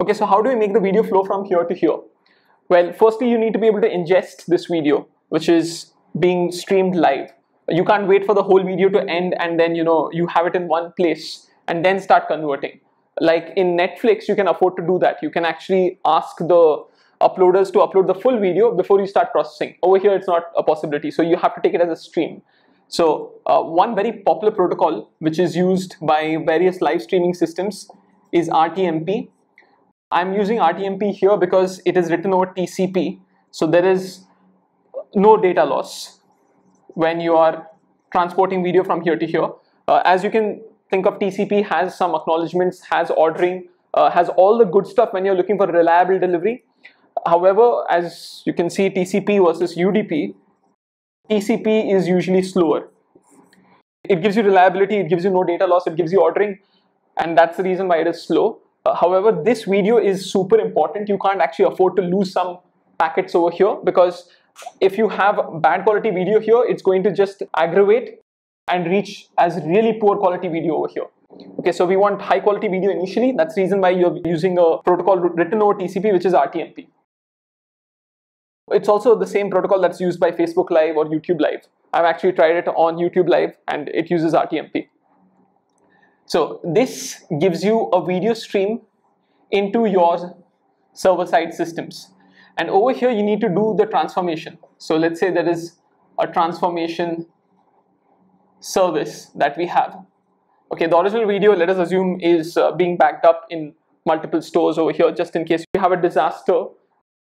Okay, so how do we make the video flow from here to here? Well, firstly, you need to be able to ingest this video, which is being streamed live. You can't wait for the whole video to end and then, you know, you have it in one place and then start converting. Like in Netflix, you can afford to do that. You can actually ask the uploaders to upload the full video before you start processing. Over here, it's not a possibility. So you have to take it as a stream. So uh, one very popular protocol which is used by various live streaming systems is RTMP. I'm using RTMP here because it is written over TCP. So there is no data loss when you are transporting video from here to here. Uh, as you can think of TCP has some acknowledgements, has ordering, uh, has all the good stuff when you're looking for reliable delivery. However, as you can see TCP versus UDP, TCP is usually slower. It gives you reliability, it gives you no data loss, it gives you ordering, and that's the reason why it is slow. Uh, however, this video is super important. You can't actually afford to lose some packets over here because if you have bad quality video here, it's going to just aggravate and reach as really poor quality video over here. Okay, so we want high quality video initially. That's the reason why you're using a protocol written over TCP, which is RTMP. It's also the same protocol that's used by Facebook Live or YouTube Live. I've actually tried it on YouTube Live and it uses RTMP. So this gives you a video stream into your server-side systems. And over here, you need to do the transformation. So let's say there is a transformation service that we have. Okay, the original video, let us assume, is uh, being backed up in multiple stores over here, just in case you have a disaster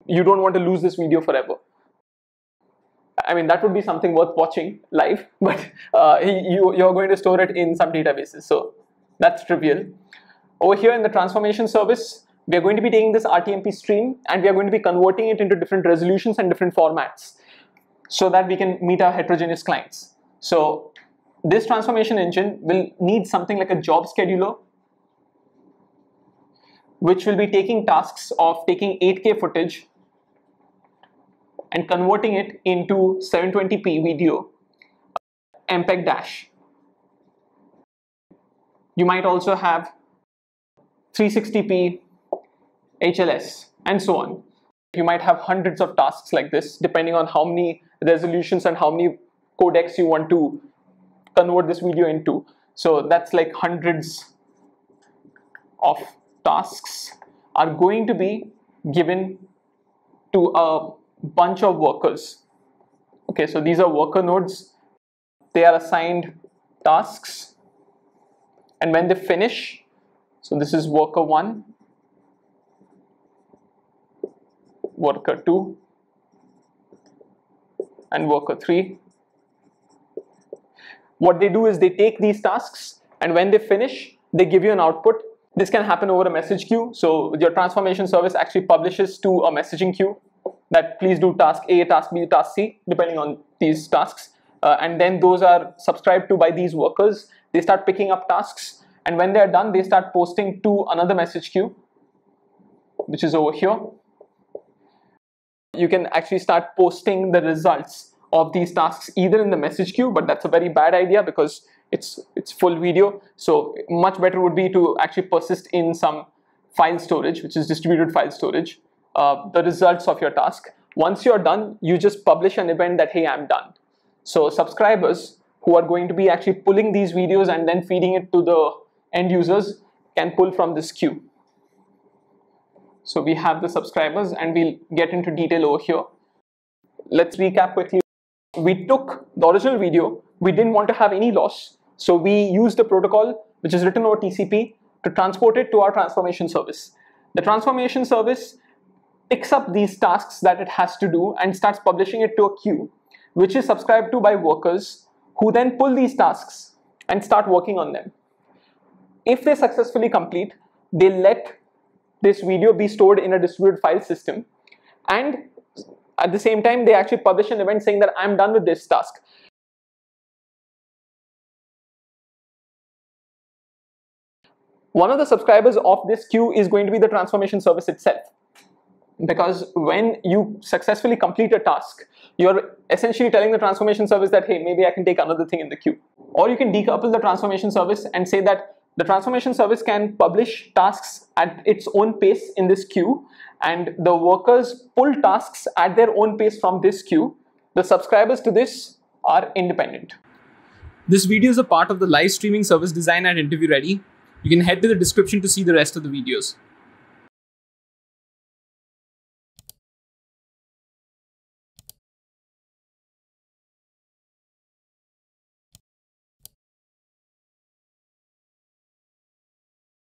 you don't want to lose this video forever. I mean, that would be something worth watching live, but uh, you, you're going to store it in some databases. So that's trivial. Over here in the transformation service, we are going to be taking this RTMP stream and we are going to be converting it into different resolutions and different formats so that we can meet our heterogeneous clients. So this transformation engine will need something like a job scheduler which will be taking tasks of taking 8K footage and converting it into 720p video MPEG dash. You might also have 360p HLS and so on. You might have hundreds of tasks like this depending on how many resolutions and how many codecs you want to convert this video into. So that's like hundreds of tasks are going to be given to a bunch of workers. Okay, so these are worker nodes. They are assigned tasks. And when they finish, so this is worker 1, worker 2, and worker 3. What they do is they take these tasks and when they finish, they give you an output. This can happen over a message queue. So your transformation service actually publishes to a messaging queue that please do task A, task B, task C, depending on these tasks. Uh, and then those are subscribed to by these workers. They start picking up tasks. And when they're done, they start posting to another message queue, which is over here. You can actually start posting the results of these tasks either in the message queue, but that's a very bad idea because it's it's full video. So much better would be to actually persist in some file storage, which is distributed file storage uh, the results of your task. Once you're done, you just publish an event that, hey, I'm done. So subscribers who are going to be actually pulling these videos and then feeding it to the end users can pull from this queue. So we have the subscribers and we'll get into detail over here. Let's recap quickly. We took the original video, we didn't want to have any loss. So we used the protocol which is written over TCP to transport it to our transformation service. The transformation service picks up these tasks that it has to do and starts publishing it to a queue, which is subscribed to by workers who then pull these tasks and start working on them. If they successfully complete, they let this video be stored in a distributed file system and at the same time they actually publish an event saying that I'm done with this task. One of the subscribers of this queue is going to be the transformation service itself because when you successfully complete a task, you're essentially telling the transformation service that, hey, maybe I can take another thing in the queue. Or you can decouple the transformation service and say that The transformation service can publish tasks at its own pace in this queue and the workers pull tasks at their own pace from this queue. The subscribers to this are independent. This video is a part of the live streaming service design at Interview Ready. You can head to the description to see the rest of the videos.